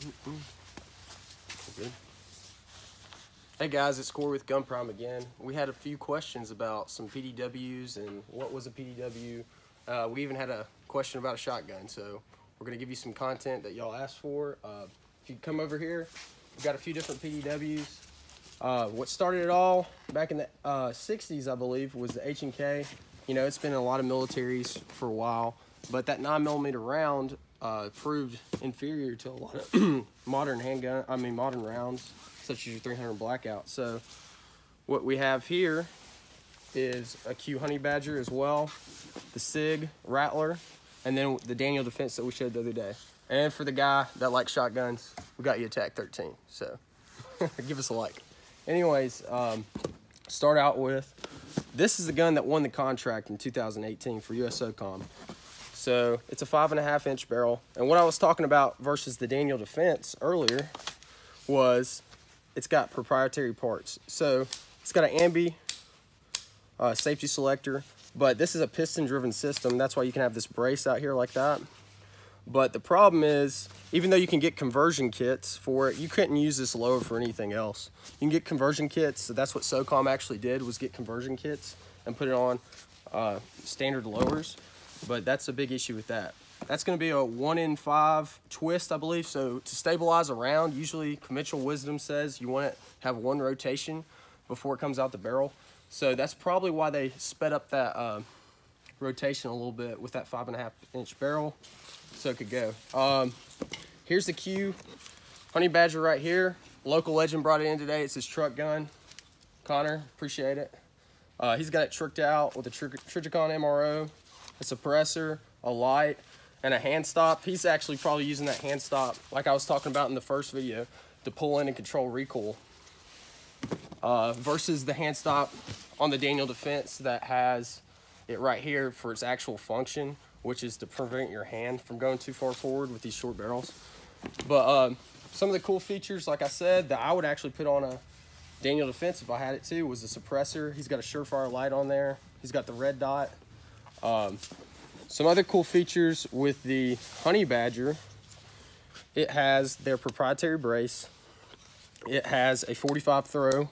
Good. Hey guys, it's Corey with Gun Prime again. We had a few questions about some PDWs and what was a PDW. Uh, we even had a question about a shotgun, so we're gonna give you some content that y'all asked for. Uh, if you come over here, we've got a few different PDWs. Uh, what started it all back in the uh, 60s, I believe, was the H&K. You know, it's been in a lot of militaries for a while, but that 9 millimeter round uh, proved inferior to a lot of modern handgun, I mean modern rounds, such as your 300 Blackout. So what we have here is a Q Honey Badger as well, the SIG Rattler, and then the Daniel Defense that we showed the other day. And for the guy that likes shotguns, we got you a TAC 13. So give us a like. Anyways, um, start out with this is the gun that won the contract in 2018 for USSOCOM. So it's a five and a half inch barrel. And what I was talking about versus the Daniel Defense earlier was it's got proprietary parts. So it's got an ambi uh, safety selector, but this is a piston driven system. That's why you can have this brace out here like that. But the problem is, even though you can get conversion kits for it, you couldn't use this lower for anything else. You can get conversion kits. So that's what SOCOM actually did was get conversion kits and put it on uh, standard lowers. But that's a big issue with that. That's going to be a one in five twist, I believe. So to stabilize a round, usually conventional wisdom says you want to have one rotation before it comes out the barrel. So that's probably why they sped up that uh, rotation a little bit with that five and a half inch barrel so it could go. Um, here's the Q Honey Badger right here. Local legend brought it in today. It's his truck gun. Connor, appreciate it. Uh, he's got it tricked out with a Trijicon MRO, a suppressor, a light, and a hand stop. He's actually probably using that hand stop, like I was talking about in the first video, to pull in and control recoil. Uh, versus the hand stop on the Daniel Defense that has it right here for its actual function, which is to prevent your hand from going too far forward with these short barrels. But um, some of the cool features, like I said, that I would actually put on a Daniel Defense if I had it too, was the suppressor. He's got a Surefire light on there. He's got the red dot. Um, some other cool features with the Honey Badger, it has their proprietary brace. It has a 45 throw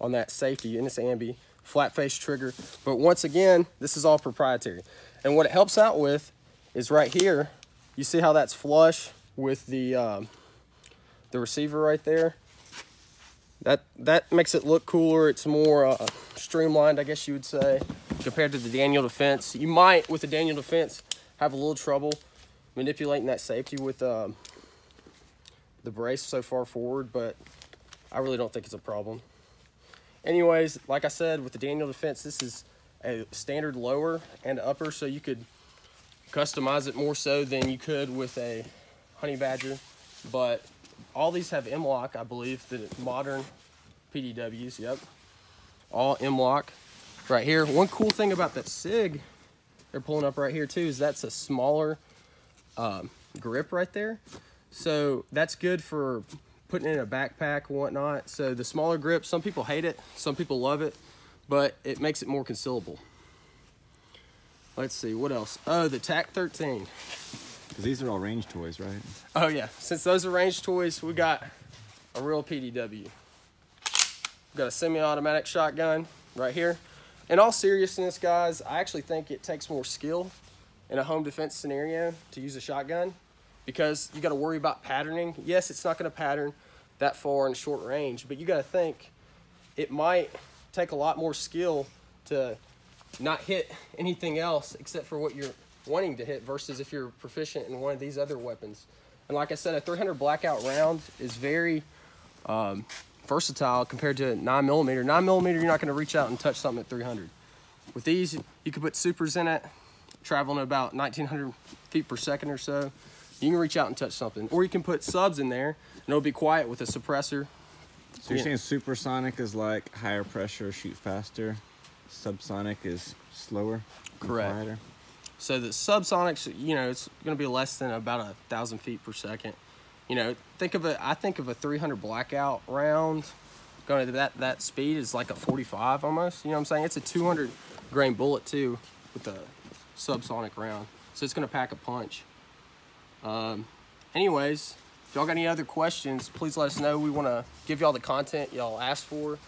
on that safety in its ambi, flat face trigger. But once again, this is all proprietary. And what it helps out with is right here, you see how that's flush with the, um, the receiver right there? That, that makes it look cooler. It's more uh, streamlined, I guess you would say, compared to the Daniel Defense. You might, with the Daniel Defense, have a little trouble manipulating that safety with um, the brace so far forward, but I really don't think it's a problem. Anyways, like I said, with the Daniel Defense, this is a standard lower and upper, so you could customize it more so than you could with a Honey Badger. But all these have M-LOK, I believe, the modern PDWs, yep. All M-LOK right here. One cool thing about that SIG they're pulling up right here too is that's a smaller um, grip right there. So that's good for putting in a backpack and whatnot. So the smaller grip, some people hate it, some people love it but it makes it more concealable. Let's see, what else? Oh, the TAC 13. These are all range toys, right? Oh yeah, since those are range toys, we got a real PDW. We've got a semi-automatic shotgun right here. In all seriousness, guys, I actually think it takes more skill in a home defense scenario to use a shotgun because you got to worry about patterning. Yes, it's not going to pattern that far in short range, but you got to think it might take a lot more skill to not hit anything else except for what you're wanting to hit versus if you're proficient in one of these other weapons. And like I said, a 300 blackout round is very um, versatile compared to a 9 millimeter. 9 millimeter, you're not going to reach out and touch something at 300. With these, you can put supers in it, traveling about 1900 feet per second or so. You can reach out and touch something. Or you can put subs in there, and it'll be quiet with a suppressor so you're saying supersonic is like higher pressure, shoot faster. Subsonic is slower. Correct. Quieter. So the subsonics, you know, it's going to be less than about a thousand feet per second. You know, think of it. I think of a 300 blackout round going to that that speed is like a 45 almost. You know what I'm saying? It's a 200 grain bullet too with the subsonic round, so it's going to pack a punch. Um, anyways, if y'all got any other questions, please let us know. We want to give y'all the content y'all asked for.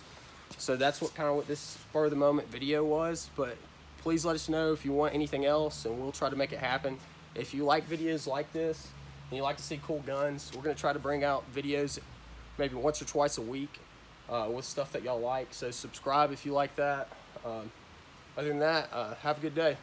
So that's what kind of what this spur of the moment video was. But please let us know if you want anything else, and we'll try to make it happen. If you like videos like this and you like to see cool guns, we're gonna try to bring out videos maybe once or twice a week uh, with stuff that y'all like. So subscribe if you like that. Um, other than that, uh, have a good day.